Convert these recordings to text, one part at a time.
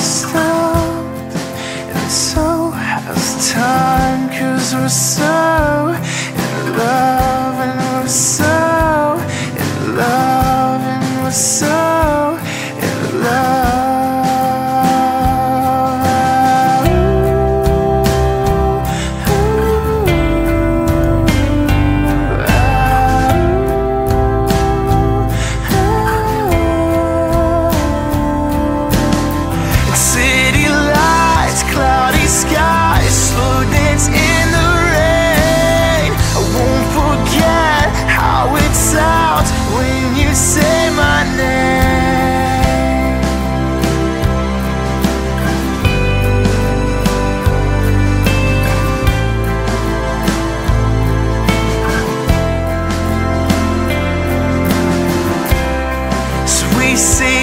stopped, and so has time. Cause we're so Sweet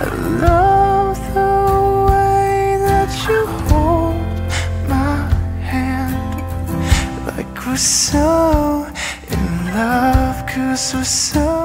I love the way that you hold my hand. Like we're so in love we're so